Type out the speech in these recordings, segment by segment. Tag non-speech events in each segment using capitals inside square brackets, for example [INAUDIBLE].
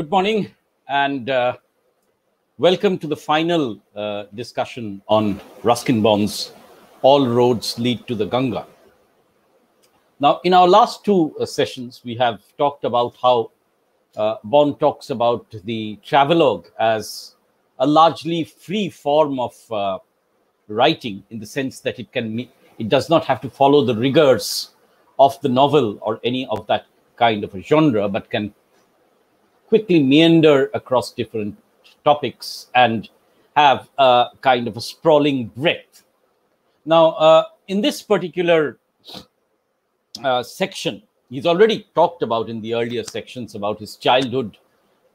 Good morning and uh, welcome to the final uh, discussion on Ruskin Bond's All Roads Lead to the Ganga. Now, in our last two uh, sessions, we have talked about how uh, Bond talks about the travelogue as a largely free form of uh, writing in the sense that it can it does not have to follow the rigors of the novel or any of that kind of a genre, but can quickly meander across different topics and have a kind of a sprawling breadth. Now, uh, in this particular uh, section, he's already talked about in the earlier sections about his childhood,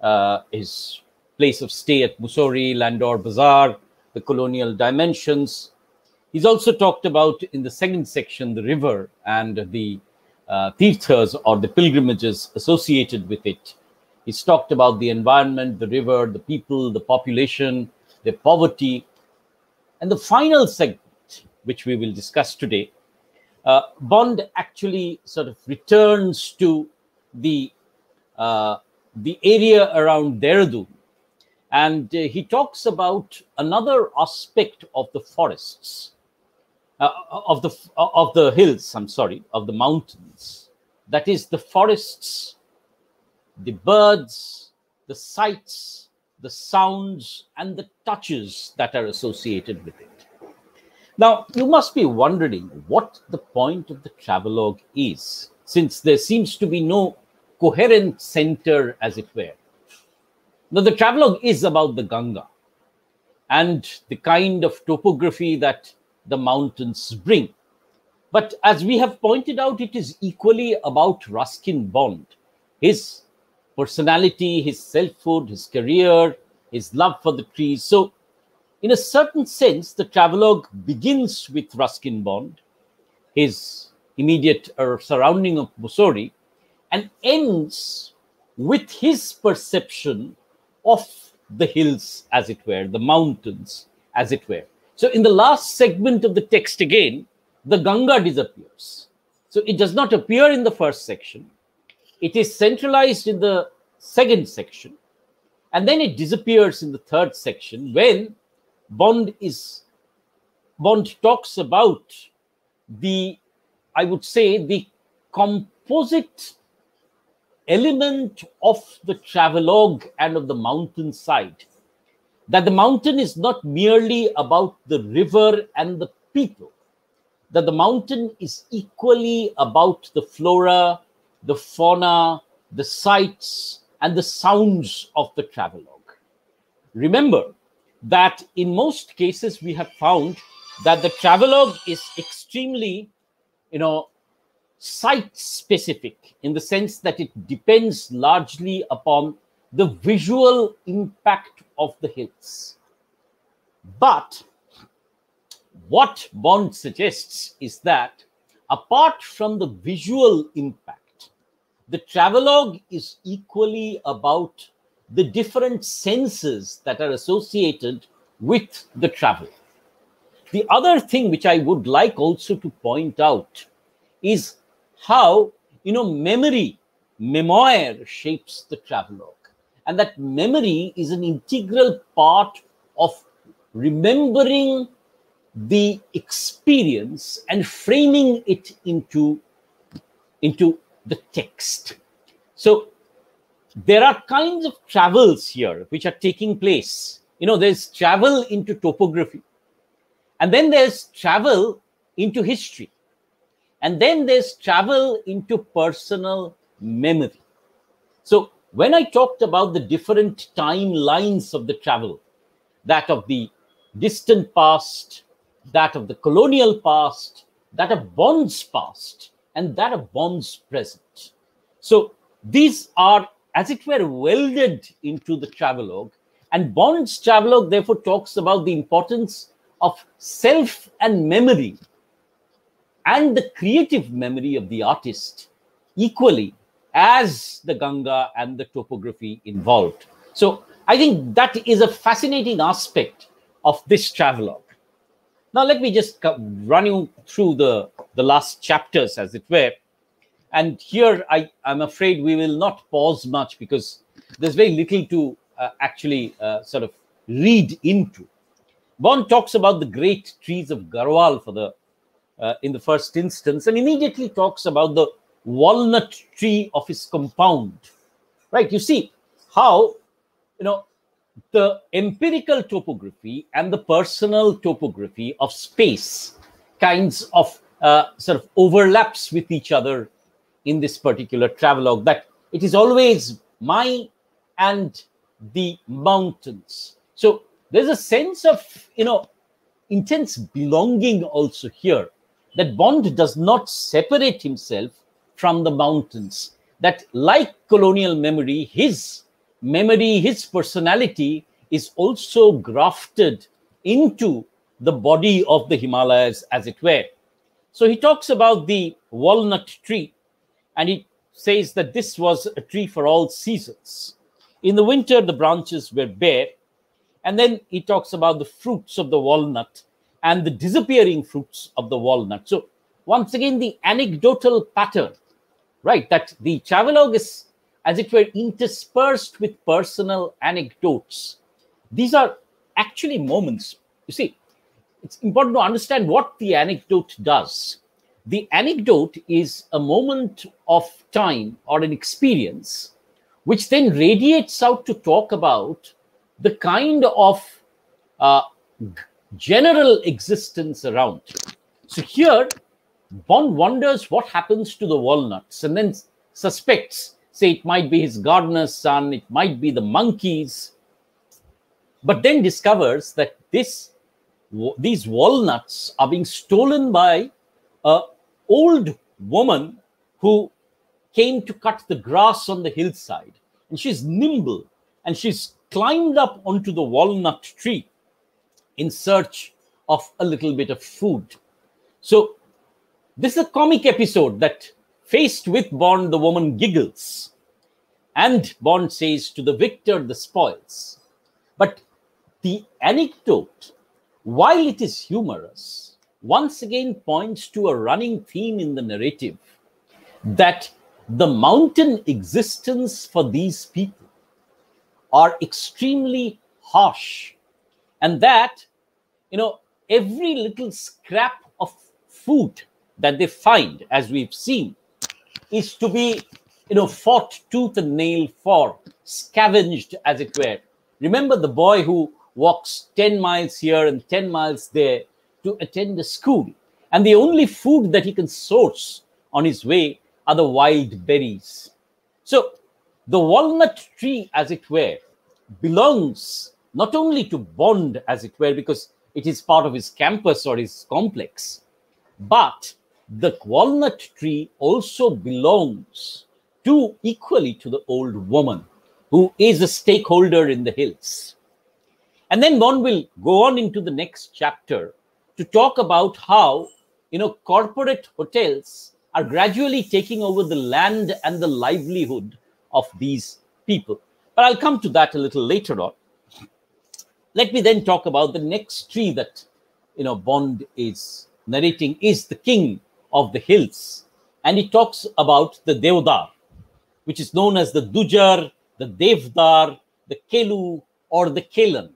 uh, his place of stay at Mussoorie, Landor Bazaar, the colonial dimensions. He's also talked about in the second section the river and the uh, tirthas or the pilgrimages associated with it. He's talked about the environment, the river, the people, the population, the poverty. And the final segment, which we will discuss today, uh, Bond actually sort of returns to the uh, the area around Dehradun, and uh, he talks about another aspect of the forests, uh, of the of the hills. I'm sorry, of the mountains. That is the forests, the birds, the sights, the sounds, and the touches that are associated with it. Now, you must be wondering what the point of the travelogue is, since there seems to be no coherent center, as it were. Now, the travelogue is about the Ganga and the kind of topography that the mountains bring. But as we have pointed out, it is equally about Ruskin Bond, his personality, his selfhood, his career, his love for the trees. So, in a certain sense, the travelogue begins with Ruskin Bond, his immediate uh, surrounding of Mussoorie, and ends with his perception of the hills, as it were, the mountains, as it were. So, in the last segment of the text, again, the Ganga disappears. So, it does not appear in the first section, it is centralized in the second section, and then it disappears in the third section when Bond is Bond talks about the, I would say, the composite element of the travelogue and of the mountainside. That the mountain is not merely about the river and the people, that the mountain is equally about the flora, the fauna, the sights, and the sounds of the travelogue. Remember, that in most cases we have found that the travelogue is extremely you know site specific in the sense that it depends largely upon the visual impact of the hills but what bond suggests is that apart from the visual impact the travelogue is equally about the different senses that are associated with the travel. The other thing which I would like also to point out is how, you know, memory, memoir shapes the travelogue. And that memory is an integral part of remembering the experience and framing it into, into the text. So there are kinds of travels here which are taking place. You know, there's travel into topography, and then there's travel into history, and then there's travel into personal memory. So, when I talked about the different timelines of the travel, that of the distant past, that of the colonial past, that of Bond's past, and that of Bond's present. So, these are as it were, welded into the travelogue. And Bond's travelogue, therefore, talks about the importance of self and memory and the creative memory of the artist equally as the Ganga and the topography involved. So I think that is a fascinating aspect of this travelogue. Now, let me just run you through the, the last chapters, as it were. And here, I, I'm afraid we will not pause much because there's very little to uh, actually uh, sort of read into. Bond talks about the great trees of Garhwal for the uh, in the first instance, and immediately talks about the walnut tree of his compound. Right? You see how you know the empirical topography and the personal topography of space kinds of uh, sort of overlaps with each other in this particular travelogue that it is always my and the mountains. So there's a sense of you know intense belonging also here that bond does not separate himself from the mountains that like colonial memory his memory, his personality is also grafted into the body of the Himalayas, as it were. So he talks about the walnut tree and he says that this was a tree for all seasons. In the winter, the branches were bare. And then he talks about the fruits of the walnut and the disappearing fruits of the walnut. So, once again, the anecdotal pattern, right, that the travelogue is as it were interspersed with personal anecdotes. These are actually moments. You see, it's important to understand what the anecdote does. The anecdote is a moment of time or an experience which then radiates out to talk about the kind of uh, general existence around. So here, Bond wonders what happens to the walnuts and then suspects say it might be his gardener's son, it might be the monkeys, but then discovers that this these walnuts are being stolen by a old woman who came to cut the grass on the hillside. And she's nimble and she's climbed up onto the walnut tree in search of a little bit of food. So this is a comic episode that Faced with Bond, the woman giggles. And Bond says, To the victor, the spoils. But the anecdote, while it is humorous, once again points to a running theme in the narrative that the mountain existence for these people are extremely harsh and that you know every little scrap of food that they find as we've seen is to be, you know, fought tooth and nail for, scavenged, as it were. Remember the boy who walks 10 miles here and 10 miles there to attend a school. And the only food that he can source on his way are the wild berries. So the walnut tree, as it were, belongs not only to Bond, as it were, because it is part of his campus or his complex, but the walnut tree also belongs to equally to the old woman who is a stakeholder in the hills. And then one will go on into the next chapter to talk about how, you know, corporate hotels are gradually taking over the land and the livelihood of these people. But I'll come to that a little later on. Let me then talk about the next tree that, you know, Bond is narrating is the king of the hills. And he talks about the Deodar, which is known as the Dujar, the Devdar, the Kelu, or the Kelan.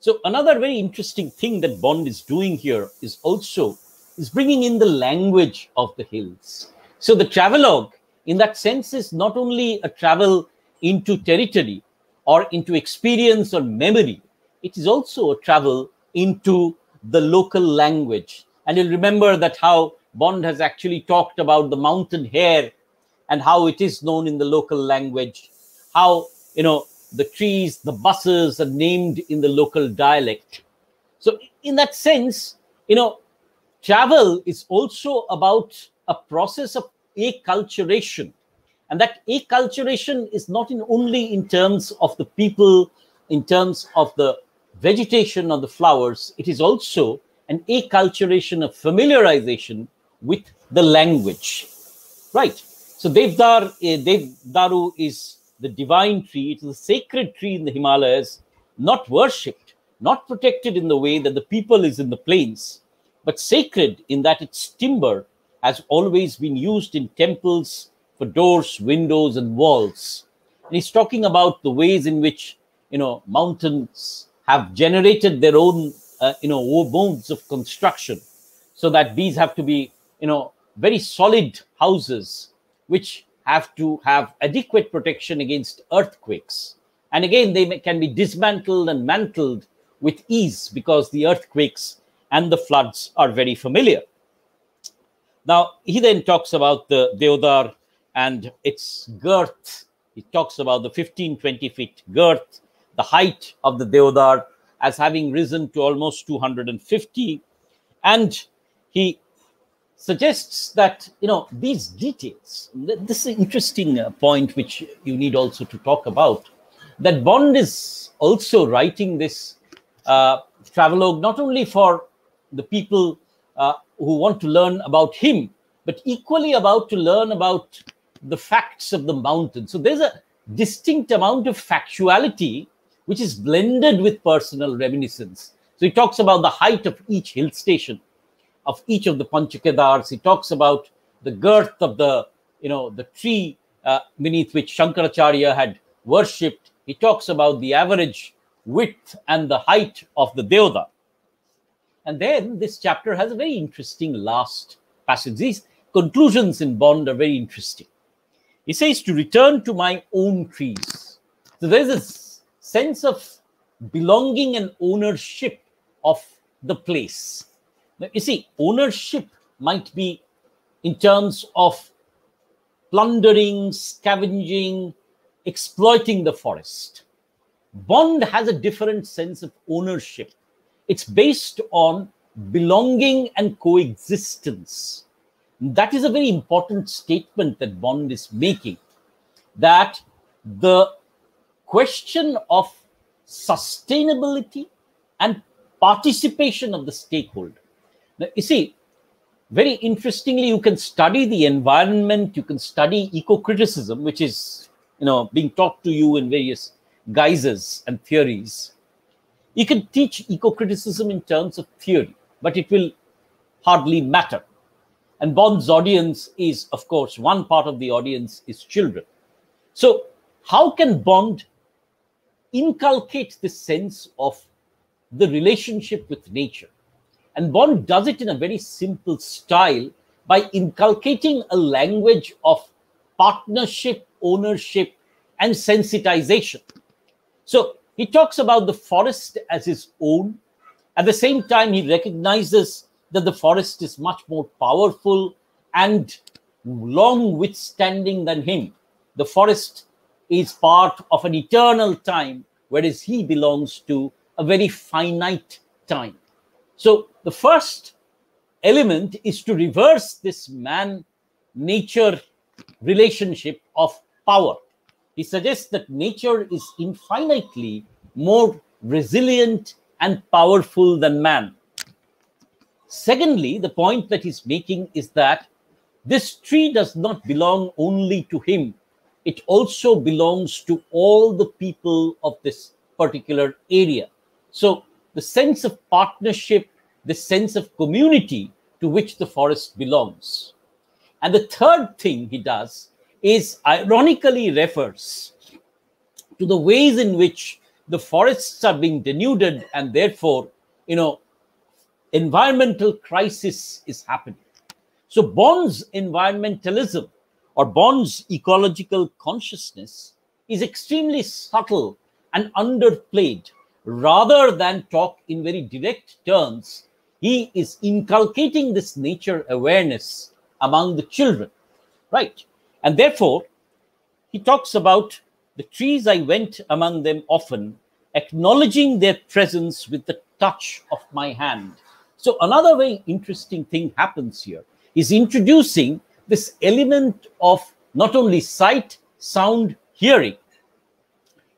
So another very interesting thing that Bond is doing here is also is bringing in the language of the hills. So the travelogue, in that sense, is not only a travel into territory or into experience or memory, it is also a travel into the local language. And you'll remember that how Bond has actually talked about the mountain hare and how it is known in the local language, how, you know, the trees, the buses are named in the local dialect. So, in that sense, you know, travel is also about a process of acculturation. And that acculturation is not in only in terms of the people, in terms of the vegetation or the flowers, it is also an acculturation of familiarization with the language. Right. So Devdar, uh, Devdaru is the divine tree. It is a sacred tree in the Himalayas, not worshipped, not protected in the way that the people is in the plains, but sacred in that its timber has always been used in temples for doors, windows, and walls. And he's talking about the ways in which, you know, mountains have generated their own, uh, you know, modes of construction so that these have to be, you know, very solid houses which have to have adequate protection against earthquakes. And again, they may, can be dismantled and mantled with ease because the earthquakes and the floods are very familiar. Now, he then talks about the Deodar and its girth. He talks about the 15, 20 feet girth, the height of the Deodar as having risen to almost 250. And he suggests that, you know, these details, this is an interesting uh, point which you need also to talk about, that Bond is also writing this uh, travelogue not only for the people uh, who want to learn about him, but equally about to learn about the facts of the mountain. So there's a distinct amount of factuality which is blended with personal reminiscence. So he talks about the height of each hill station, of each of the Panchakedars. He talks about the girth of the, you know, the tree uh, beneath which Shankaracharya had worshipped. He talks about the average width and the height of the Deodar. And then this chapter has a very interesting last passage. These conclusions in Bond are very interesting. He says to return to my own trees. So there's this sense of belonging and ownership of the place. Now, you see, ownership might be in terms of plundering, scavenging, exploiting the forest. Bond has a different sense of ownership. It's based on belonging and coexistence. That is a very important statement that Bond is making that the question of sustainability and participation of the stakeholder. Now, you see, very interestingly, you can study the environment, you can study eco criticism, which is you know being taught to you in various guises and theories. You can teach eco criticism in terms of theory, but it will hardly matter and Bond's audience is, of course, one part of the audience is children. So, how can Bond inculcate this sense of the relationship with nature? And Bond does it in a very simple style by inculcating a language of partnership, ownership, and sensitization. So he talks about the forest as his own. At the same time, he recognizes that the forest is much more powerful and long withstanding than him. The forest is part of an eternal time, whereas he belongs to a very finite time. So the first element is to reverse this man nature relationship of power. He suggests that nature is infinitely more resilient and powerful than man. Secondly, the point that he's making is that this tree does not belong only to him, it also belongs to all the people of this particular area. So, the sense of partnership, the sense of community to which the forest belongs. And the third thing he does is ironically refers to the ways in which the forests are being denuded and therefore, you know, environmental crisis is happening. So Bond's environmentalism or Bond's ecological consciousness is extremely subtle and underplayed. Rather than talk in very direct terms, he is inculcating this nature awareness among the children, right? And therefore, he talks about the trees I went among them often, acknowledging their presence with the touch of my hand. So another very interesting thing happens here is introducing this element of not only sight, sound, hearing,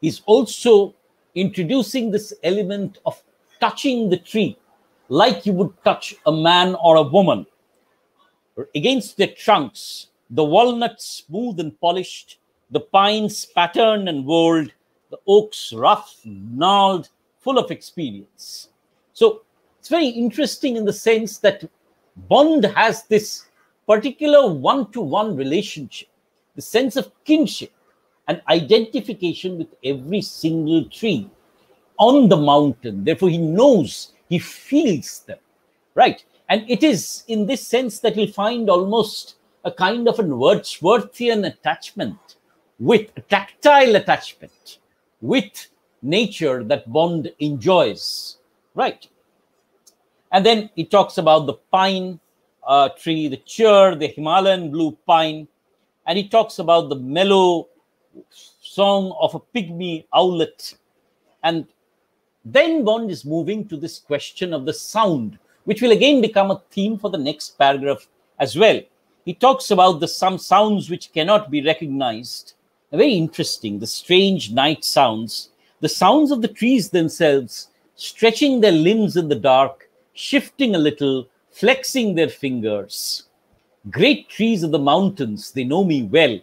is also introducing this element of touching the tree like you would touch a man or a woman. Against their trunks, the walnuts smooth and polished, the pines patterned and whorled, the oaks rough, gnarled, full of experience. So it's very interesting in the sense that Bond has this particular one to one relationship, the sense of kinship an identification with every single tree on the mountain. Therefore, he knows, he feels them, right? And it is in this sense that he'll find almost a kind of an Wordsworthian attachment with a tactile attachment with nature that Bond enjoys, right? And then he talks about the pine uh, tree, the chir, the Himalayan blue pine, and he talks about the mellow song of a pygmy owlet. And then Bond is moving to this question of the sound, which will again become a theme for the next paragraph as well. He talks about the some sounds which cannot be recognized. Very interesting, the strange night sounds, the sounds of the trees themselves, stretching their limbs in the dark, shifting a little, flexing their fingers. Great trees of the mountains, they know me well.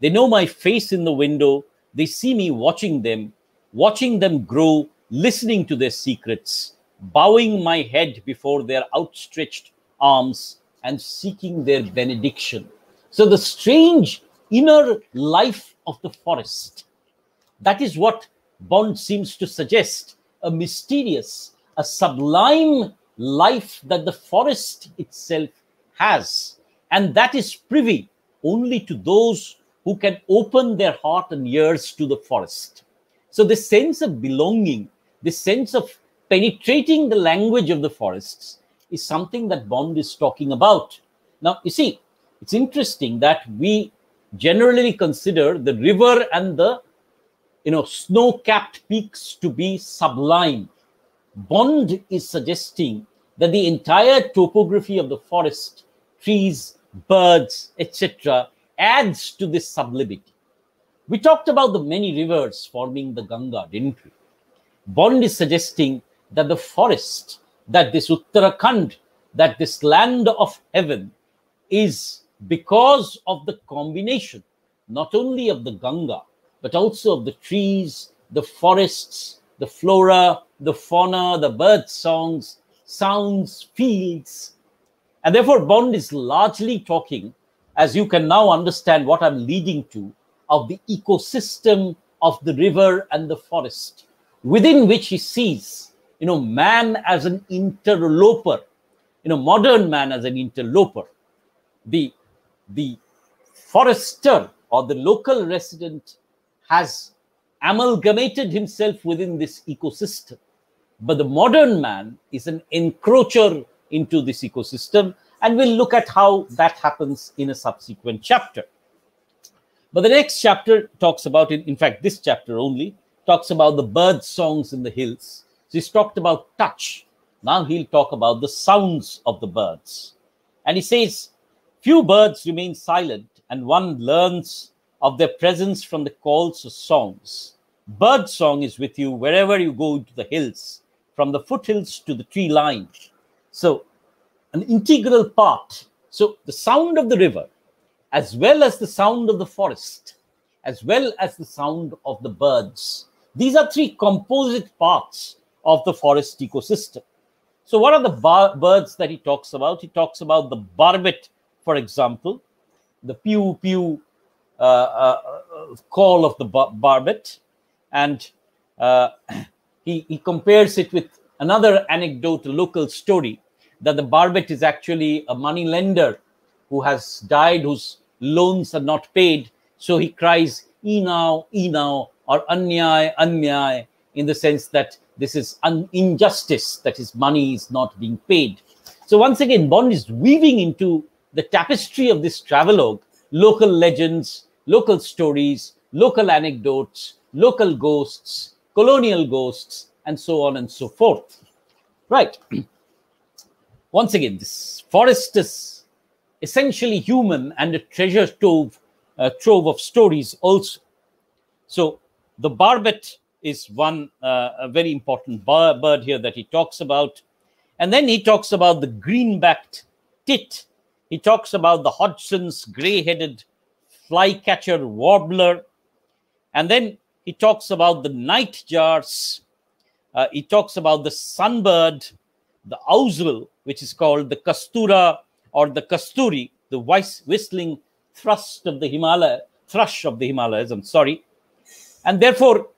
They know my face in the window. They see me watching them, watching them grow, listening to their secrets, bowing my head before their outstretched arms and seeking their benediction. So, the strange inner life of the forest, that is what Bond seems to suggest a mysterious, a sublime life that the forest itself has. And that is privy only to those who can open their heart and ears to the forest. So, this sense of belonging, this sense of penetrating the language of the forests is something that Bond is talking about. Now, you see, it's interesting that we generally consider the river and the you know snow-capped peaks to be sublime. Bond is suggesting that the entire topography of the forest, trees, birds, etc., adds to this sublimity. We talked about the many rivers forming the Ganga, didn't we? Bond is suggesting that the forest, that this Uttarakhand, that this land of heaven is because of the combination, not only of the Ganga, but also of the trees, the forests, the flora, the fauna, the bird songs, sounds, fields. And therefore, Bond is largely talking, as you can now understand what I'm leading to, of the ecosystem of the river and the forest, within which he sees, you know, man as an interloper, you know, modern man as an interloper. The, the forester or the local resident has amalgamated himself within this ecosystem. But the modern man is an encroacher into this ecosystem, and we'll look at how that happens in a subsequent chapter. But the next chapter talks about it, in fact, this chapter only talks about the bird songs in the hills. So he's talked about touch. Now he'll talk about the sounds of the birds. And he says, Few birds remain silent, and one learns of their presence from the calls of songs. Bird song is with you wherever you go to the hills, from the foothills to the tree line. So, an integral part. So, the sound of the river, as well as the sound of the forest, as well as the sound of the birds. These are three composite parts of the forest ecosystem. So, what are the birds that he talks about? He talks about the barbet, for example, the pew pew uh, uh, uh, call of the barbet, and [CLEARS THROAT] he, he compares it with another anecdote, a local story, that the barbet is actually a money lender who has died, whose loans are not paid. So he cries, E now, E or Anyay, Anyay, in the sense that this is an injustice, that his money is not being paid. So once again, Bond is weaving into the tapestry of this travelogue local legends, local stories, local anecdotes, local ghosts, colonial ghosts, and so on and so forth. Right. [CLEARS THROAT] Once again, this forest is essentially human and a treasure trove, trove of stories also. So the barbet is one uh, a very important bird here that he talks about. And then he talks about the green-backed tit. He talks about the Hodgson's gray-headed flycatcher warbler. And then he talks about the nightjars. Uh, he talks about the sunbird, the ousel, which is called the kastura or the kasturi, the whistling thrust of the Himalaya, thrush of the Himalayas. I'm sorry. And therefore,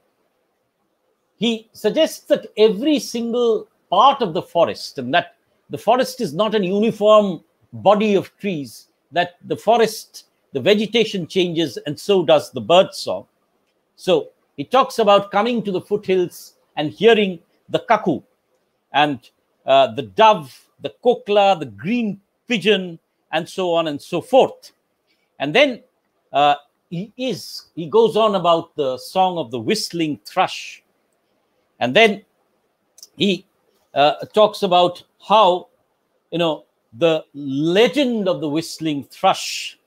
he suggests that every single part of the forest, and that the forest is not an uniform body of trees, that the forest, the vegetation changes, and so does the bird song. So he talks about coming to the foothills and hearing the cuckoo and uh, the dove, the kokla, the green pigeon, and so on and so forth. And then uh, he is he goes on about the song of the whistling thrush, and then he uh, talks about how you know the legend of the whistling thrush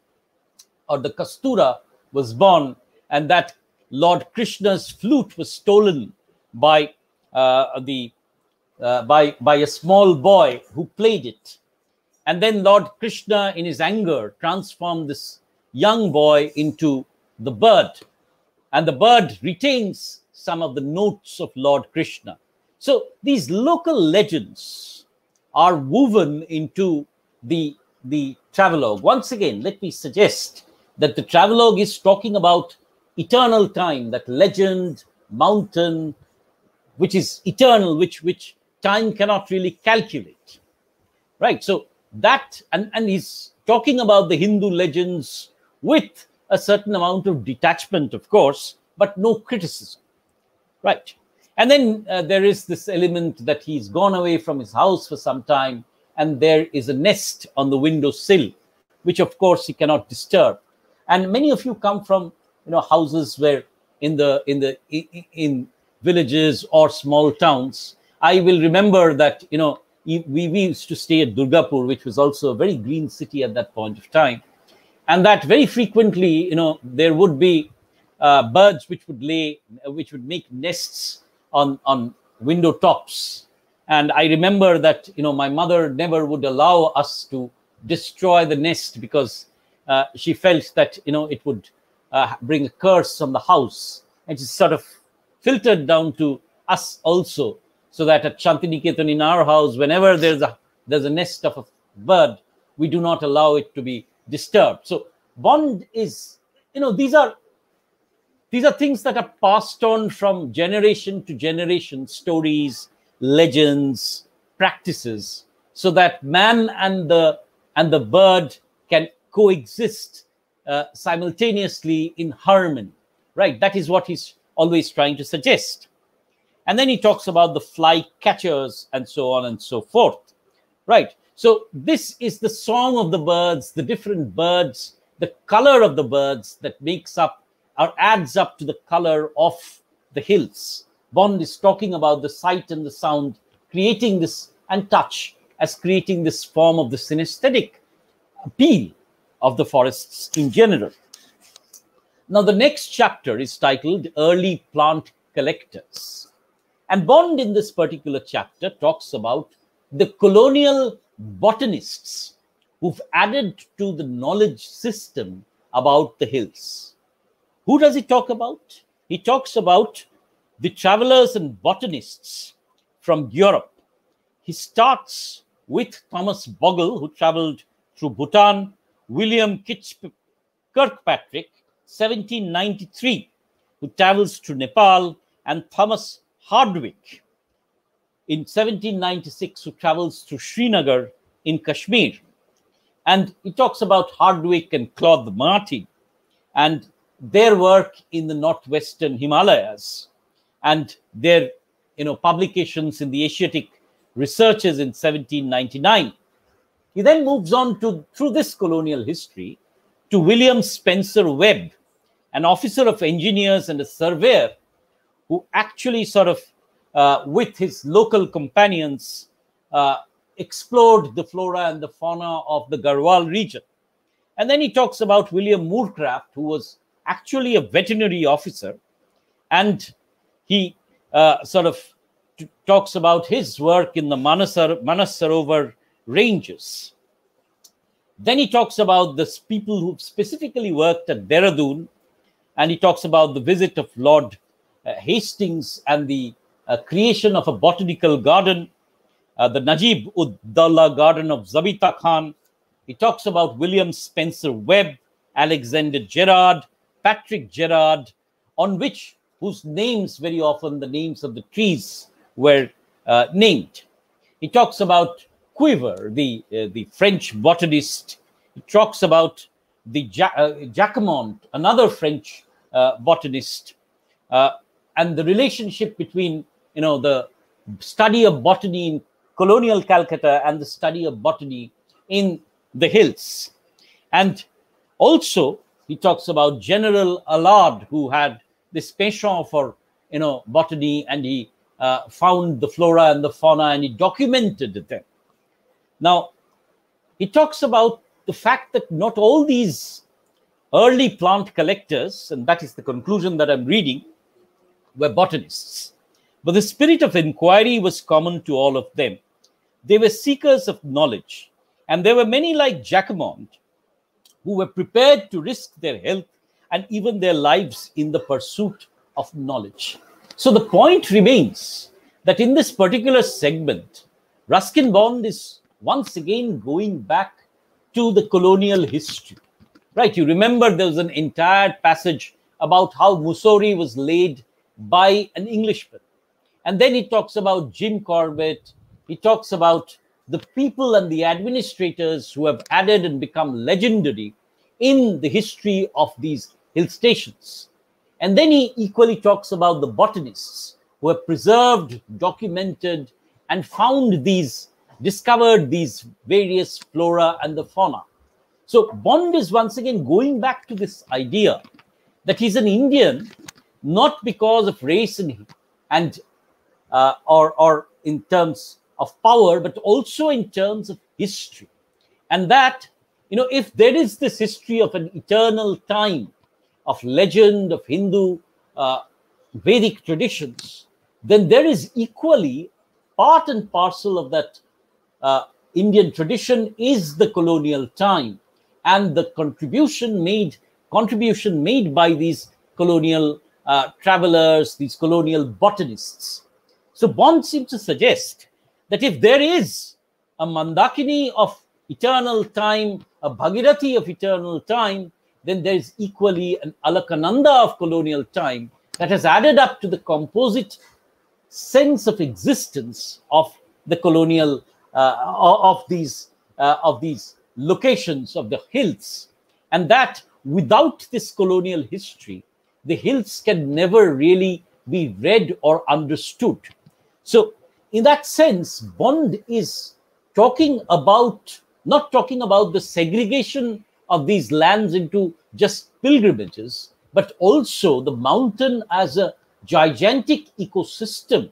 or the kastura was born, and that Lord Krishna's flute was stolen by uh, the uh, by by a small boy who played it, and then Lord Krishna, in his anger, transformed this young boy into the bird, and the bird retains some of the notes of Lord Krishna. So these local legends are woven into the the travelogue. Once again, let me suggest that the travelogue is talking about eternal time, that legend, mountain, which is eternal, which which time cannot really calculate. Right. So that and, and he's talking about the Hindu legends with a certain amount of detachment, of course, but no criticism. Right. And then uh, there is this element that he's gone away from his house for some time, and there is a nest on the windowsill, which of course he cannot disturb. And many of you come from you know houses where in the in the in villages or small towns i will remember that you know we, we used to stay at durgapur which was also a very green city at that point of time. And that very frequently you know there would be uh, birds which would lay which would make nests on on window tops. And i remember that you know my mother never would allow us to destroy the nest because uh, she felt that you know it would uh, bring a curse on the house. And it's sort of filtered down to us also, so that at Shantiniketan in our house, whenever there's a there's a nest of a bird, we do not allow it to be disturbed. So bond is, you know, these are these are things that are passed on from generation to generation, stories, legends, practices, so that man and the and the bird can coexist uh, simultaneously in harmony, right? That is what he's always trying to suggest. And then he talks about the fly catchers and so on and so forth, right? So this is the song of the birds, the different birds, the color of the birds that makes up or adds up to the color of the hills. Bond is talking about the sight and the sound, creating this and touch as creating this form of the synesthetic appeal of the forests in general. Now, the next chapter is titled Early Plant Collectors. And Bond, in this particular chapter, talks about the colonial botanists who've added to the knowledge system about the hills. Who does he talk about? He talks about the travelers and botanists from Europe. He starts with Thomas Bogle, who traveled through Bhutan, William Kirkpatrick, 1793, who travels to Nepal, and Thomas Hardwicke in 1796, who travels to Srinagar in Kashmir. And he talks about Hardwicke and Claude Martin and their work in the northwestern Himalayas and their you know, publications in the Asiatic Researches in 1799 he then moves on to through this colonial history to William Spencer Webb, an officer of engineers and a surveyor who actually sort of, uh, with his local companions, uh, explored the flora and the fauna of the Garhwal region. And then he talks about William Moorcroft, who was actually a veterinary officer. And he uh, sort of talks about his work in the Manasar, Manas Sarovar ranges. Then he talks about the people who specifically worked at Dehradun, and he talks about the visit of Lord Hastings and the uh, creation of a botanical garden, uh, the Najib ud garden of Zabita Khan. He talks about William Spencer Webb, Alexander Gerard, Patrick Gerard, on which whose names very often the names of the trees were uh, named. He talks about Quiver, the uh, the French botanist. He talks about the ja uh, Jacquemont, another French uh, botanist, uh, and the relationship between you know the study of botany in colonial Calcutta and the study of botany in the hills. And also, he talks about General Allard, who had this penchant for you know botany, and he uh, found the flora and the fauna, and he documented them. Now, he talks about the fact that not all these early plant collectors, and that is the conclusion that I'm reading, were botanists. But the spirit of inquiry was common to all of them. They were seekers of knowledge, and there were many like Jacquemont who were prepared to risk their health and even their lives in the pursuit of knowledge. So the point remains that in this particular segment, Ruskin Bond is once again going back to the colonial history. Right, you remember there was an entire passage about how Mussoorie was laid by an Englishman. And then he talks about Jim Corbett. He talks about the people and the administrators who have added and become legendary in the history of these hill stations. And then he equally talks about the botanists who have preserved, documented, and found these, discovered these various flora and the fauna. So Bond is once again going back to this idea that he's an Indian not because of race and, and uh, or, or in terms of power, but also in terms of history. And that, you know, if there is this history of an eternal time, of legend, of Hindu uh, Vedic traditions, then there is equally part and parcel of that uh, Indian tradition is the colonial time and the contribution made contribution made by these colonial uh, travelers, these colonial botanists. So Bond seems to suggest that if there is a Mandakini of eternal time, a Bhagirathi of eternal time, then there is equally an Alakananda of colonial time that has added up to the composite sense of existence of the colonial uh, of these uh, of these locations of the hills and that without this colonial history the hills can never really be read or understood so in that sense, Bond is talking about, not talking about the segregation of these lands into just pilgrimages, but also the mountain as a gigantic ecosystem,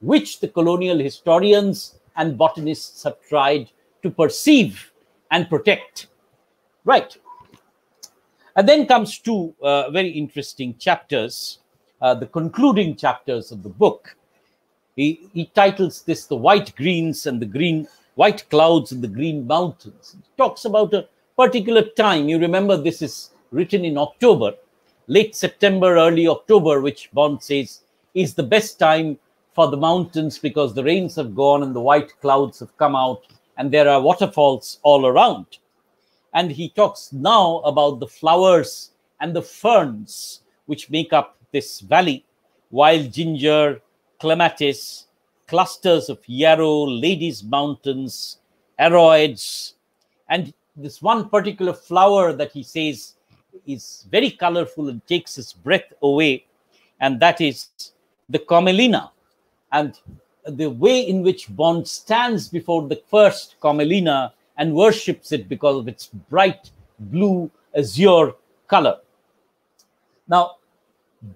which the colonial historians and botanists have tried to perceive and protect. Right. And then comes two uh, very interesting chapters, uh, the concluding chapters of the book. He, he titles this The White Greens and the Green White Clouds and the Green Mountains. Talks about a particular time. You remember this is written in October, late September, early October, which Bond says is the best time for the mountains because the rains have gone and the white clouds have come out and there are waterfalls all around. And he talks now about the flowers and the ferns which make up this valley, wild ginger, clematis, clusters of yarrow, ladies' mountains, aroids, and this one particular flower that he says is very colorful and takes his breath away, and that is the Commelina. And the way in which Bond stands before the first Commelina and worships it because of its bright blue azure color. Now,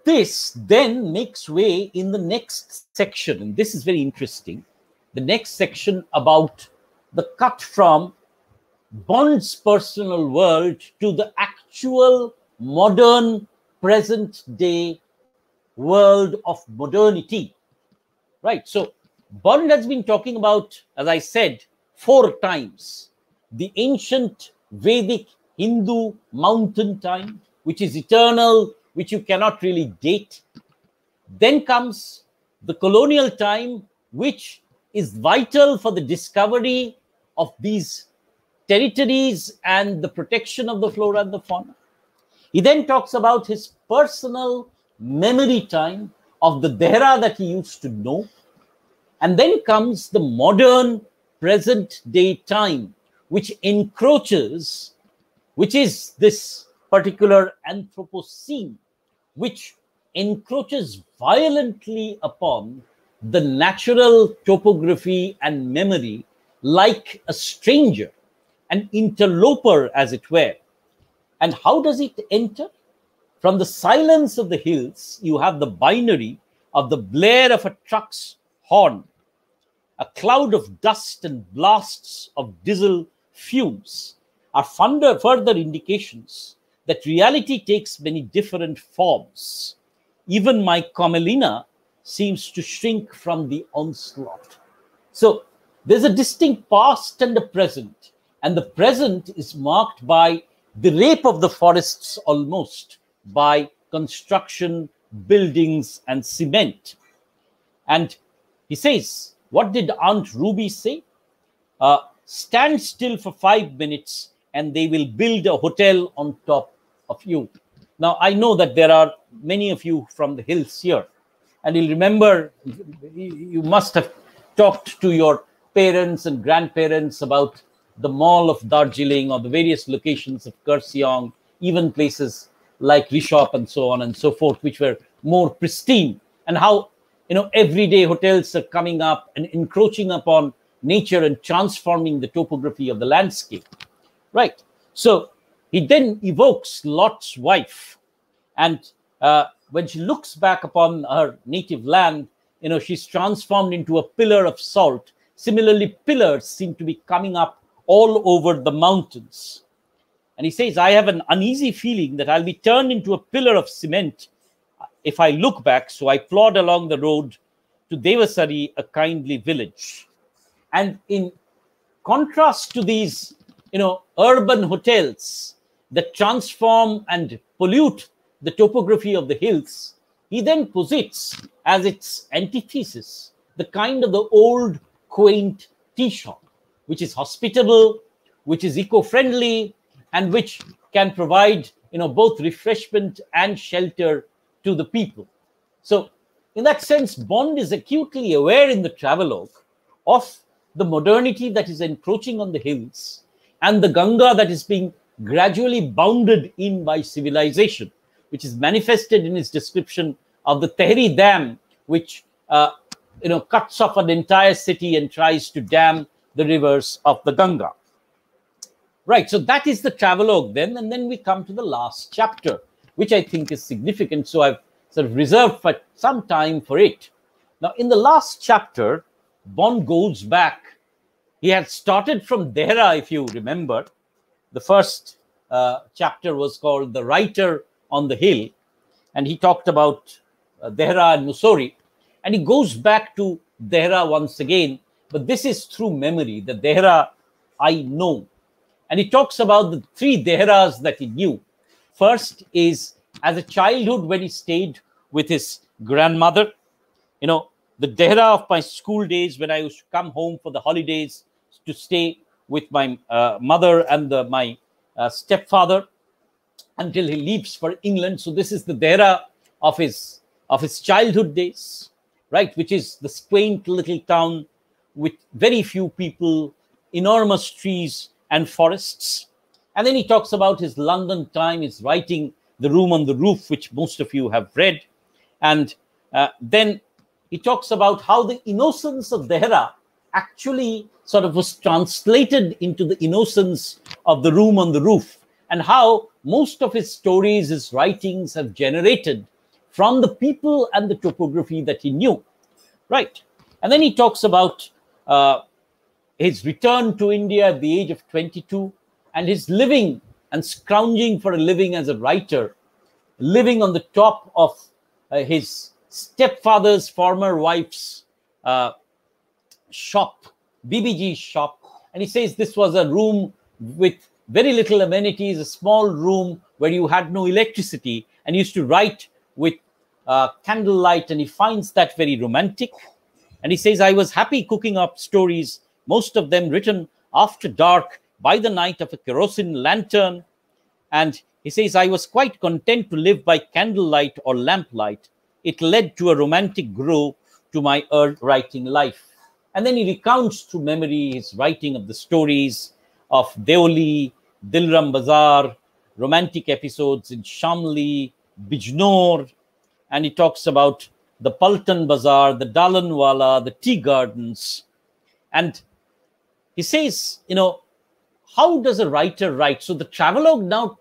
this then makes way in the next section, and this is very interesting. The next section about the cut from Bond's personal world to the actual modern present day world of modernity. Right. So Bond has been talking about, as I said, four times the ancient Vedic Hindu mountain time, which is eternal, which you cannot really date. Then comes the colonial time, which is vital for the discovery of these territories and the protection of the flora and the fauna. He then talks about his personal memory time of the Dehra that he used to know. And then comes the modern present day time, which encroaches, which is this particular Anthropocene, which encroaches violently upon the natural topography and memory like a stranger, an interloper, as it were. And how does it enter? From the silence of the hills, you have the binary of the blare of a truck's horn, a cloud of dust and blasts of diesel fumes are further indications that reality takes many different forms. Even my Commelina seems to shrink from the onslaught. So there's a distinct past and a present, and the present is marked by the rape of the forests almost by construction, buildings, and cement. And he says, What did Aunt Ruby say? Uh, stand still for five minutes and they will build a hotel on top of you. Now, I know that there are many of you from the hills here, and you'll remember you must have talked to your parents and grandparents about the mall of Darjeeling or the various locations of Kurseong, even places like Rishop and so on and so forth, which were more pristine, and how you know everyday hotels are coming up and encroaching upon nature and transforming the topography of the landscape. Right. So he then evokes Lot's wife, and uh, when she looks back upon her native land, you know, she's transformed into a pillar of salt. Similarly, pillars seem to be coming up all over the mountains. And he says, I have an uneasy feeling that I'll be turned into a pillar of cement if I look back. So I plod along the road to Devasari, a kindly village. And in contrast to these, you know, urban hotels that transform and pollute the topography of the hills, he then posits as its antithesis the kind of the old, quaint tea shop, which is hospitable, which is eco-friendly, and which can provide you know both refreshment and shelter to the people. So, in that sense, Bond is acutely aware in the travelogue of the modernity that is encroaching on the hills and the Ganga that is being gradually bounded in by civilization which is manifested in his description of the Tehri Dam, which uh, you know cuts off an entire city and tries to dam the rivers of the Ganga. Right, so that is the travelogue then, and then we come to the last chapter, which I think is significant. So I've sort of reserved for some time for it. Now, in the last chapter, Bond goes back. He had started from Dehra, if you remember. The first uh, chapter was called The Writer on the hill, and he talked about uh, Dehra and Mussoorie, and he goes back to Dehra once again, but this is through memory. The Dehra I know, and he talks about the three Dehras that he knew. First is as a childhood when he stayed with his grandmother. You know, the Dehra of my school days when I used to come home for the holidays to stay with my uh, mother and the, my uh, stepfather until he leaves for England. So this is the Dehra of his of his childhood days, right? Which is the quaint little town with very few people, enormous trees and forests. And then he talks about his London time, his writing The Room on the Roof, which most of you have read. And uh, then he talks about how the innocence of Dehra actually sort of was translated into the innocence of the room on the roof and how most of his stories, his writings have generated from the people and the topography that he knew. Right. And then he talks about uh, his return to India at the age of 22 and his living and scrounging for a living as a writer, living on the top of uh, his stepfather's former wife's uh, shop, BBG shop. And he says this was a room with very little amenities, a small room where you had no electricity and used to write with uh, candlelight. And he finds that very romantic. And he says, I was happy cooking up stories, most of them written after dark by the night of a kerosene lantern. And he says, I was quite content to live by candlelight or lamplight. It led to a romantic grow to my writing life. And then he recounts through memory his writing of the stories of Deoli, Dilaram Bazar, romantic episodes in Shamli, Bijnor, and he talks about the Paltan Bazaar, the Dalanwala, the tea gardens. And he says, you know, how does a writer write? So the travelogue now,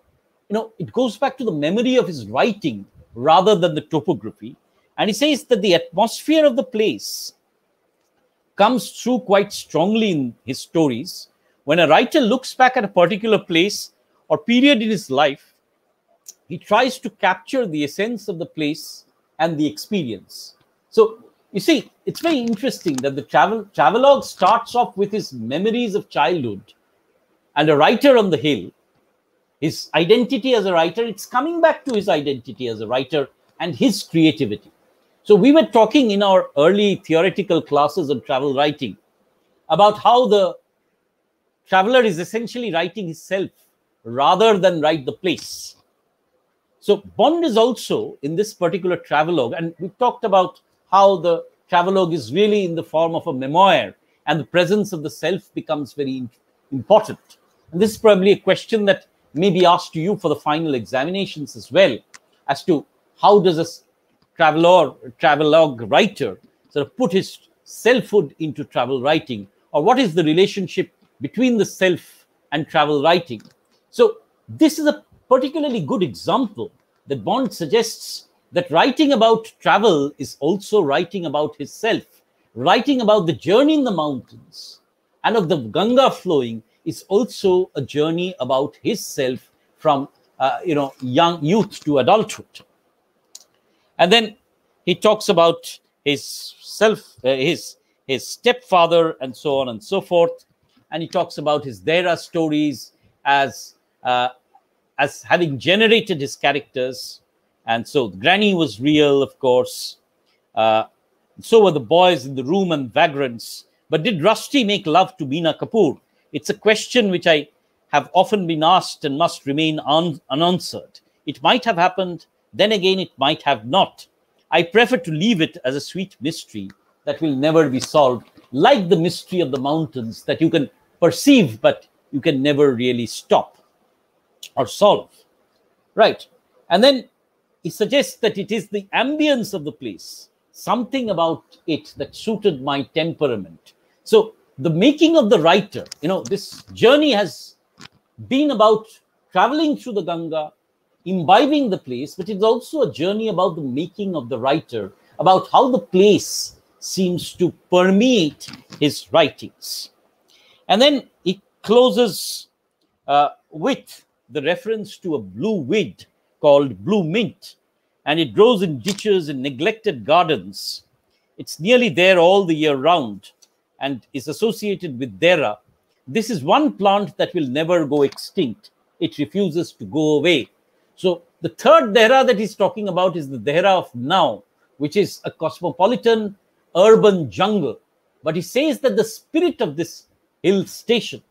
you know, it goes back to the memory of his writing rather than the topography. And he says that the atmosphere of the place comes through quite strongly in his stories. When a writer looks back at a particular place or period in his life, he tries to capture the essence of the place and the experience. So you see, it's very interesting that the travel travelogue starts off with his memories of childhood and a writer on the hill, his identity as a writer, it's coming back to his identity as a writer and his creativity. So we were talking in our early theoretical classes on travel writing about how the traveler is essentially writing himself rather than write the place. So Bond is also in this particular travelogue, and we talked about how the travelogue is really in the form of a memoir, and the presence of the self becomes very important. And this is probably a question that may be asked to you for the final examinations as well, as to how does a traveler, travelogue writer sort of put his selfhood into travel writing, or what is the relationship between the self and travel writing? So this is a particularly good example that Bond suggests that writing about travel is also writing about his self, writing about the journey in the mountains and of the Ganga flowing is also a journey about his self from uh, you know young youth to adulthood. And then he talks about his self, uh, his his stepfather, and so on and so forth. And he talks about his Dehra stories as uh, as having generated his characters. And so Granny was real, of course. Uh, so were the boys in the room and vagrants. But did Rusty make love to Meena Kapoor? It's a question which I have often been asked and must remain un- unanswered. It might have happened, then again, it might have not. I prefer to leave it as a sweet mystery that will never be solved, like the mystery of the mountains that you can perceive, but you can never really stop or solve. Right. And then he suggests that it is the ambience of the place, something about it that suited my temperament. So the making of the writer, you know, this journey has been about traveling through the Ganga, imbibing the place, but it's also a journey about the making of the writer, about how the place seems to permeate his writings. And then it closes uh, with the reference to a blue weed called blue mint, and it grows in ditches and neglected gardens. It's nearly there all the year round and is associated with Dehra. This is one plant that will never go extinct. It refuses to go away. So the third Dehra that he's talking about is the Dehra of now, which is a cosmopolitan urban jungle. But he says that the spirit of this hill station,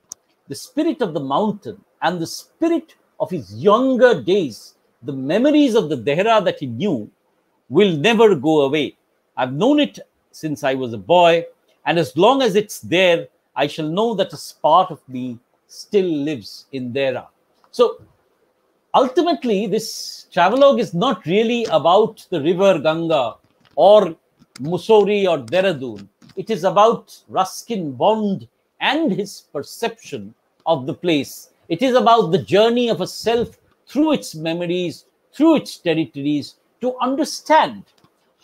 the spirit of the mountain, and the spirit of his younger days, the memories of the Dehra that he knew, will never go away. I've known it since I was a boy, and as long as it's there, I shall know that a part of me still lives in Dehra. So ultimately, this travelogue is not really about the river Ganga or Mussoorie or Dehradun. It is about Ruskin Bond and his perception of the place. It is about the journey of a self through its memories, through its territories, to understand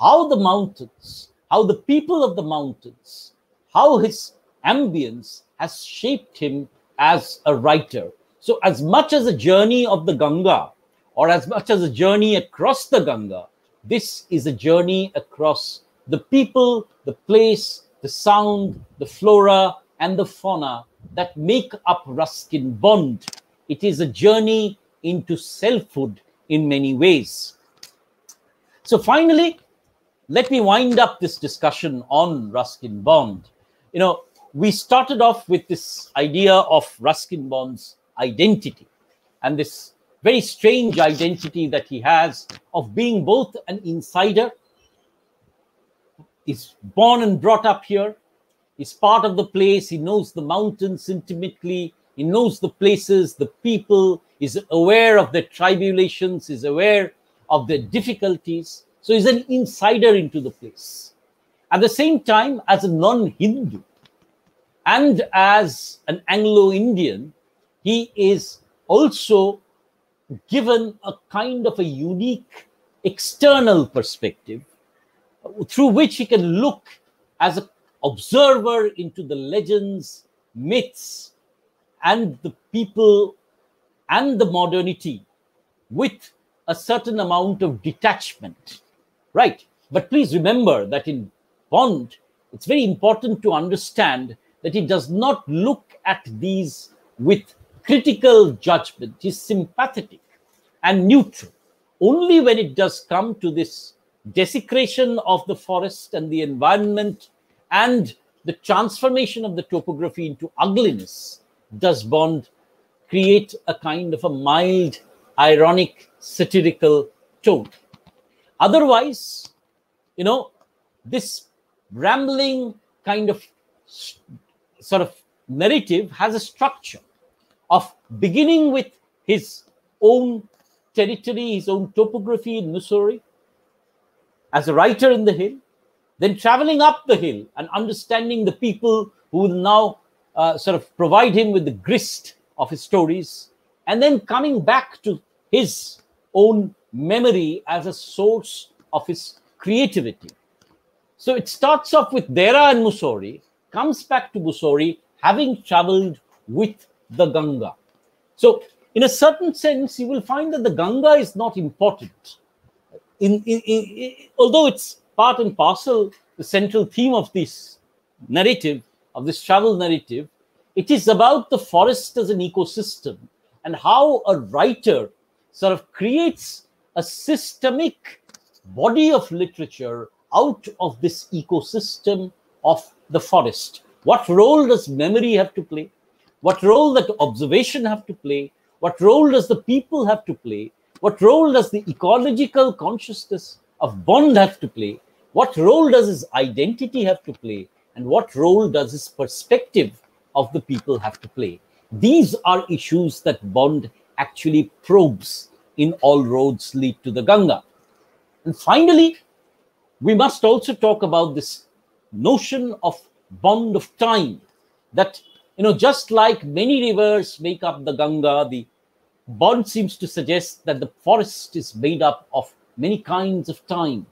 how the mountains, how the people of the mountains, how his ambience has shaped him as a writer. So, as much as a journey of the Ganga, or as much as a journey across the Ganga, this is a journey across the people, the place, the sound, the flora, and the fauna that make up Ruskin Bond. It is a journey into selfhood in many ways. So, finally, let me wind up this discussion on Ruskin Bond. You know, we started off with this idea of Ruskin Bond's identity and this very strange identity that he has of being both an insider, is born and brought up here, is part of the place, he knows the mountains intimately, he knows the places, the people, is aware of their tribulations, is aware of their difficulties. So he's an insider into the place. At the same time, as a non Hindu and as an Anglo Indian, he is also given a kind of a unique external perspective through which he can look as an observer into the legends, myths, and the people and the modernity with a certain amount of detachment. Right. But please remember that in Bond, it's very important to understand that he does not look at these with critical judgment. He's sympathetic and neutral. Only when it does come to this desecration of the forest and the environment and the transformation of the topography into ugliness does Bond create a kind of a mild, ironic, satirical tone. Otherwise, you know, this rambling kind of sort of narrative has a structure of beginning with his own territory, his own topography in Mussoorie, as a writer in the hill, then traveling up the hill and understanding the people who will now uh, sort of provide him with the grist of his stories, and then coming back to his own memory as a source of his creativity. So it starts off with Dehra and Mussoorie, comes back to Mussoorie, having traveled with the Ganga. So, in a certain sense, you will find that the Ganga is not important. In, in, in, although it's part and parcel, the central theme of this narrative, of this travel narrative, it is about the forest as an ecosystem and how a writer sort of creates a systemic body of literature out of this ecosystem of the forest. What role does memory have to play? What role does observation have to play? What role does the people have to play? What role does the ecological consciousness of Bond have to play? What role does his identity have to play? And what role does his perspective of the people have to play. These are issues that Bond actually probes in All Roads Lead to the Ganga. And finally, we must also talk about this notion of bond of time that, you know, just like many rivers make up the Ganga, the Bond seems to suggest that the forest is made up of many kinds of time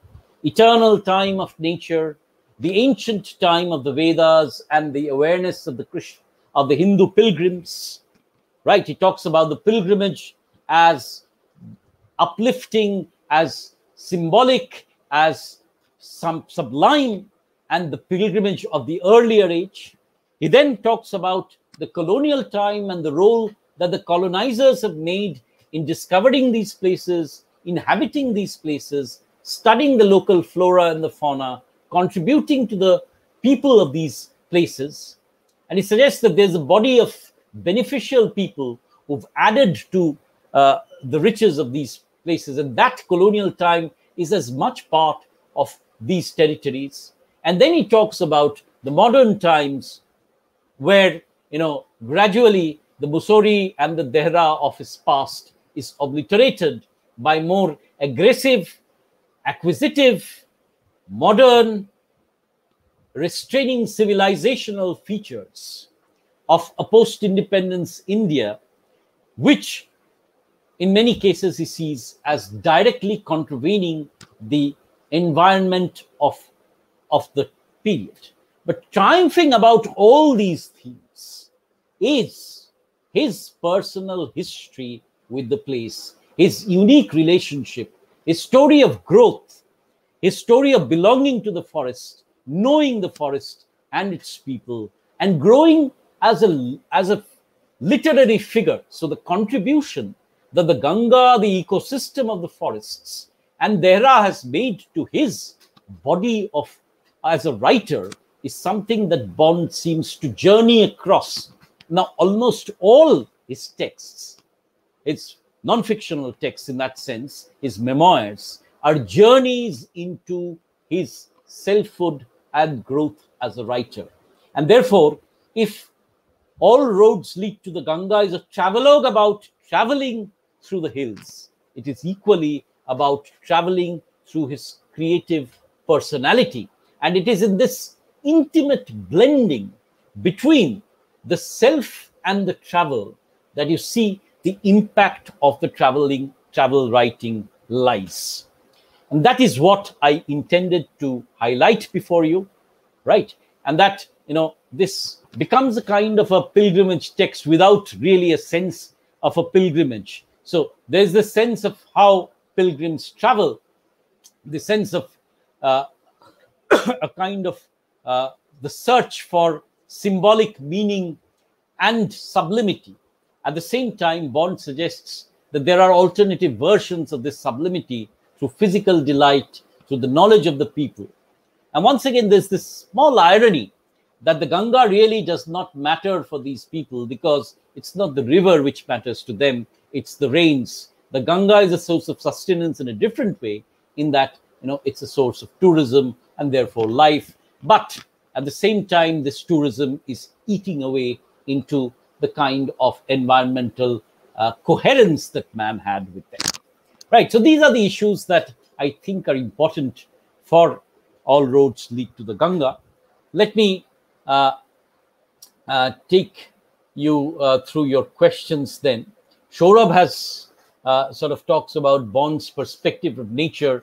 eternal time of nature, the ancient time of the Vedas and the awareness of the Krishna, of the Hindu pilgrims, right? He talks about the pilgrimage as uplifting, as symbolic, as some sublime, and the pilgrimage of the earlier age. He then talks about the colonial time and the role that the colonizers have made in discovering these places, inhabiting these places, studying the local flora and the fauna, contributing to the people of these places. And he suggests that there's a body of beneficial people who've added to uh, the riches of these places. And that colonial time is as much part of these territories. And then he talks about the modern times where, you know, gradually the Mussoorie and the Dehra of his past is obliterated by more aggressive, acquisitive, modern, restraining civilizational features of a post independence India, which in many cases he sees as directly contravening the environment of, of the period. But triumphing about all these themes is his personal history with the place, his unique relationship, his story of growth, his story of belonging to the forest, knowing the forest and its people, and growing as a, as a literary figure. So the contribution that the Ganga, the ecosystem of the forests, and Dehra has made to his body of as a writer is something that Bond seems to journey across. Now, almost all his texts, it's non-fictional texts in that sense, his memoirs, are journeys into his selfhood and growth as a writer. And therefore, if all roads lead to the Ganga is a travelogue about traveling through the hills, it is equally about traveling through his creative personality. And it is in this intimate blending between the self and the travel that you see the impact of the traveling travel writing lies. And that is what i intended to highlight before you right? And that you know this becomes a kind of a pilgrimage text without really a sense of a pilgrimage. So there's the sense of how pilgrims travel the sense of uh, [COUGHS] a kind of uh, the search for symbolic meaning and sublimity at the same time, Bond suggests that there are alternative versions of this sublimity through physical delight, through the knowledge of the people. And once again, there's this small irony that the Ganga really does not matter for these people because it's not the river which matters to them, it's the rains. The Ganga is a source of sustenance in a different way, in that you know it's a source of tourism and therefore life. But at the same time, this tourism is eating away into the kind of environmental uh, coherence that man had with them. Right. So these are the issues that I think are important for all roads lead to the Ganga. Let me uh, uh, take you uh, through your questions then. Saurabh has uh, sort of talks about Bond's perspective of nature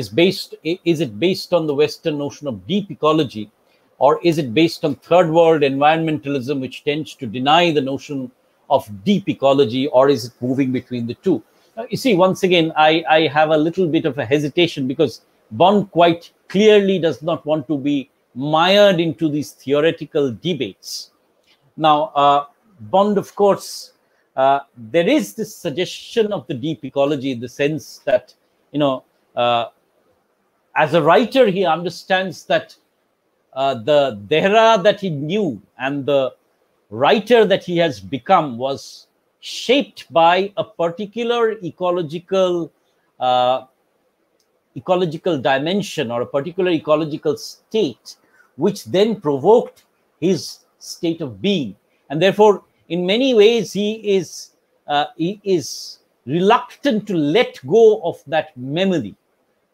is based is it based on the Western notion of deep ecology or is it based on third world environmentalism, which tends to deny the notion of deep ecology, or is it moving between the two? Uh, you see, once again, I, I have a little bit of a hesitation because Bond quite clearly does not want to be mired into these theoretical debates. Now, uh, Bond, of course, uh, there is this suggestion of the deep ecology in the sense that, you know, uh, as a writer, he understands that uh, the Dehra that he knew and the writer that he has become was shaped by a particular ecological uh, ecological dimension or a particular ecological state which then provoked his state of being. And therefore in many ways he is uh, he is reluctant to let go of that memory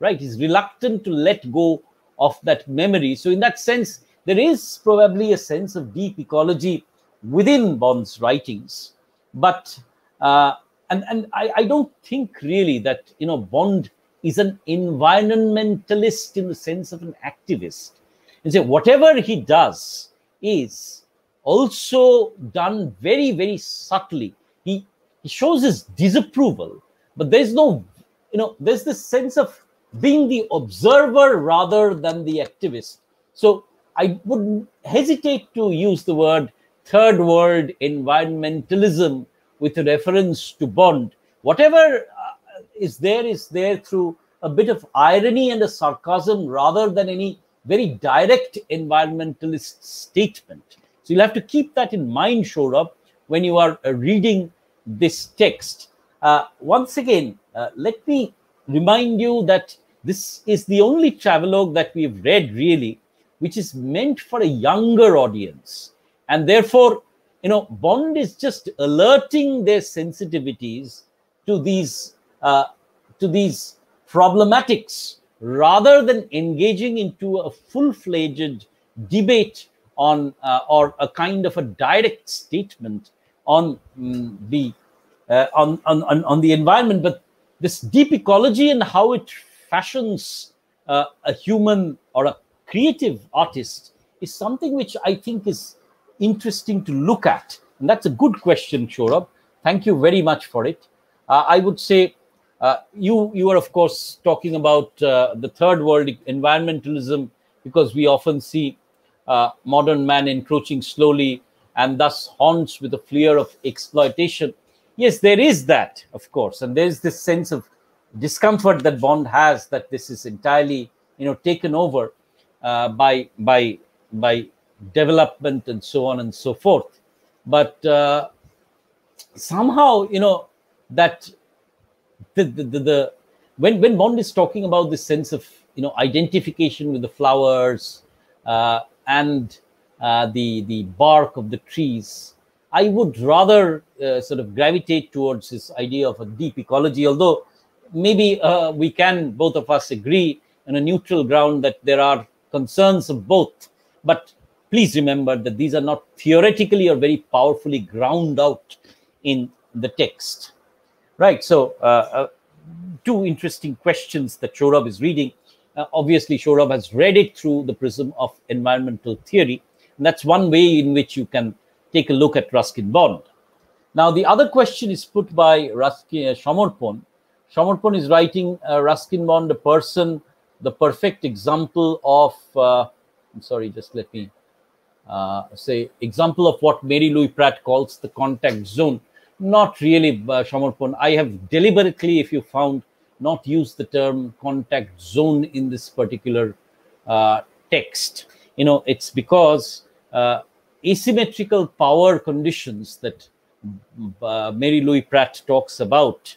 right he's reluctant to let go of that memory. So, in that sense, there is probably a sense of deep ecology within Bond's writings, but uh, and and I, I don't think really that you know Bond is an environmentalist in the sense of an activist. And say whatever he does is also done very very subtly. He he shows his disapproval, but there's no you know there's this sense of being the observer rather than the activist. So I would hesitate to use the word third world environmentalism with a reference to Bond. Whatever uh, is there is there through a bit of irony and a sarcasm rather than any very direct environmentalist statement. You'll have to keep that in mind, Saurabh, when you are uh, reading this text. Uh, once again, uh, let me remind you that this is the only travelogue that we've read really, which is meant for a younger audience. And therefore, you know, Bond is just alerting their sensitivities to these uh, to these problematics rather than engaging into a full-fledged debate on uh, or a kind of a direct statement on um, the uh, on, on, on the environment but this deep ecology and how it fashions uh, a human or a creative artist is something which I think is interesting to look at. And that's a good question, Saurabh. Thank you very much for it. Uh, I would say uh, you you are of course talking about uh, the third world environmentalism because we often see uh, modern man encroaching slowly and thus haunts with a fear of exploitation. Yes, there is that, of course, and there is this sense of discomfort that Bond has that this is entirely you know taken over uh, by by by development and so on and so forth. But uh, somehow you know that the, the, the, the, when when Bond is talking about this sense of you know identification with the flowers uh, and uh, the the bark of the trees, I would rather uh, sort of gravitate towards this idea of a deep ecology. Although maybe uh, we can both of us agree on a neutral ground that there are concerns of both, but please remember that these are not theoretically or very powerfully ground out in the text right so uh, uh, two interesting questions that Saurabh is reading. Uh, obviously, Saurabh has read it through the prism of environmental theory. And that's one way in which you can take a look at Ruskin Bond. Now, the other question is put by Ruskin, uh. Shamarpon is writing uh, Ruskin Bond, a person, the perfect example of, uh, I'm sorry, just let me uh, say, example of what Mary Louise Pratt calls the contact zone not really, uh. I have deliberately, if you found, not use the term contact zone in this particular uh, text. You know, it's because uh, asymmetrical power conditions that uh, Mary Louise Pratt talks about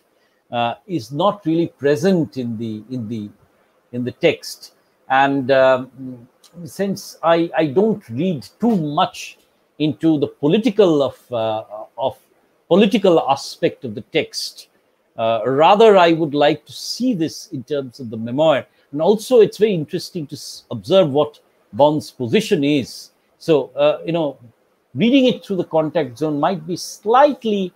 uh, is not really present in the in the in the text. And um, since I, I don't read too much into the political of uh, of political aspect of the text. Uh, rather, I would like to see this in terms of the memoir. And also, it's very interesting to observe what Bond's position is. So, uh, you know, reading it through the contact zone might be slightly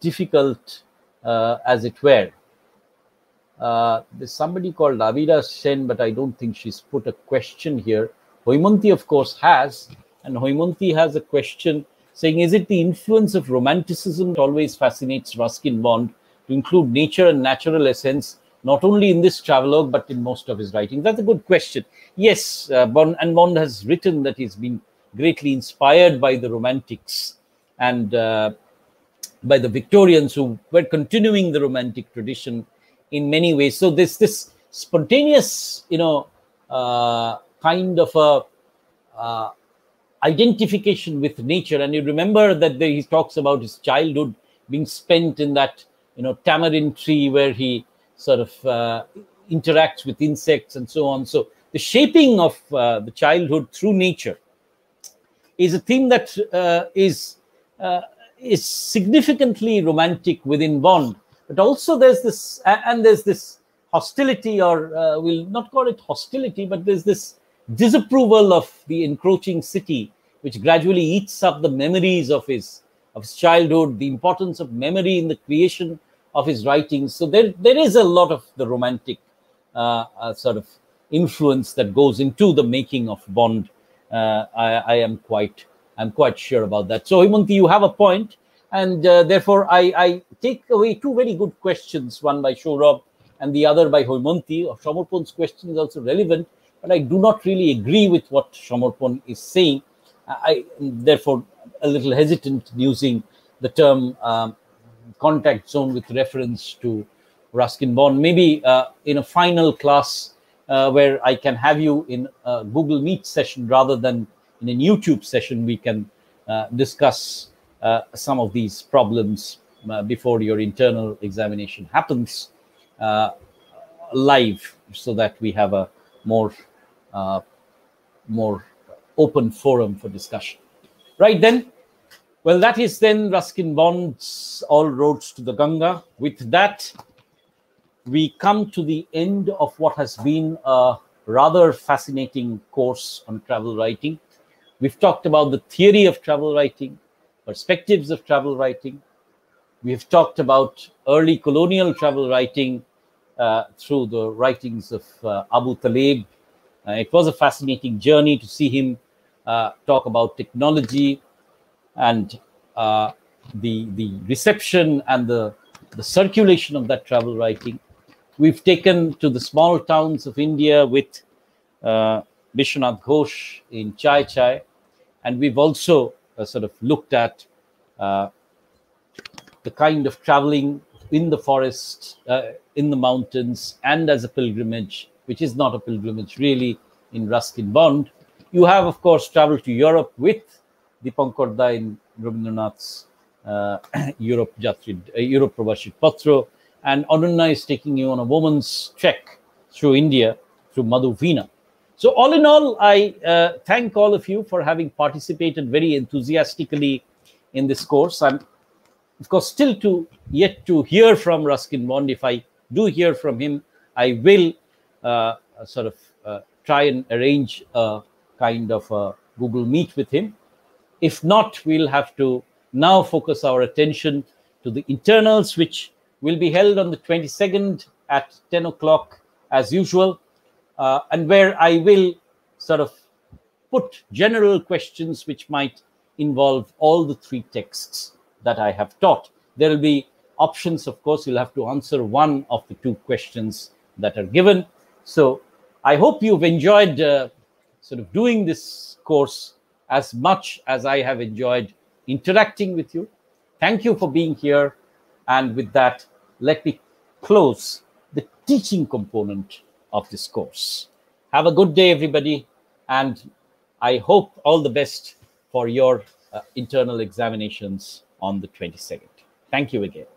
difficult, uh, as it were. Uh, there's somebody called Avira Sen, but I don't think she's put a question here. Hoimonti, of course, has, and Hoimonti has a question saying, Is it the influence of romanticism that always fascinates Ruskin Bond include nature and natural essence, not only in this travelogue, but in most of his writings? That's a good question. Yes, uh, and Bond has written that he's been greatly inspired by the romantics and uh, by the Victorians who were continuing the romantic tradition in many ways. So this this spontaneous, you know, uh, kind of a uh, identification with nature. And you remember that he talks about his childhood being spent in that, you know, tamarind tree where he sort of uh, interacts with insects and so on. So the shaping of uh, the childhood through nature is a theme that uh, is uh, is significantly romantic within Bond. But also there's this, and there's this hostility, or uh, we'll not call it hostility, but there's this disapproval of the encroaching city, which gradually eats up the memories of his of his childhood, the importance of memory in the creation of his writings. So there, there is a lot of the romantic uh, uh, sort of influence that goes into the making of Bond. Uh, I, I, am quite, I'm quite sure about that. So Hoimonti, you have a point, and uh, therefore I, I, take away two very good questions, one by Saurabh and the other by Hoimonti. Shamarpon's question is also relevant but I do not really agree with what Shamarpon is saying. I therefore a little hesitant using the term um, contact zone with reference to Ruskin Bond. Maybe uh, in a final class uh, where I can have you in a Google Meet session rather than in a YouTube session, we can uh, discuss uh, some of these problems uh, before your internal examination happens uh, live so that we have a more more open forum for discussion. Right then, well, that is then Ruskin Bond's All Roads to the Ganga. With that, we come to the end of what has been a rather fascinating course on travel writing. We've talked about the theory of travel writing, perspectives of travel writing. We've talked about early colonial travel writing uh, through the writings of uh, Abu Taleb uh, it was a fascinating journey to see him uh, talk about technology and uh, the the reception and the the circulation of that travel writing. We've taken to the small towns of India with uh, Bishwanath Ghosh in Chai Chai, and we've also uh, sort of looked at uh, the kind of traveling in the forest, uh, in the mountains, and as a pilgrimage which is not a pilgrimage really in Ruskin Bond. You have, of course, traveled to Europe with In Rabindranath's uh, Europe Jatri, uh, Europe Prabashit Patro. and Anunna is taking you on a woman's trek through India through Veena. So, all in all, I uh, thank all of you for having participated very enthusiastically in this course. I'm, of course, still to yet to hear from Ruskin Bond. If I do hear from him, I will uh, sort of uh, try and arrange a kind of a Google Meet with him. If not, we'll have to now focus our attention to the internals, which will be held on the 22nd at 10 o'clock as usual, uh, and where I will sort of put general questions which might involve all the three texts that I have taught. There will be options, of course, you'll have to answer one of the two questions that are given. So I hope you've enjoyed uh, sort of doing this course as much as I have enjoyed interacting with you. Thank you for being here. And with that, let me close the teaching component of this course. Have a good day, everybody. And I hope all the best for your uh, internal examinations on the 22nd. Thank you again.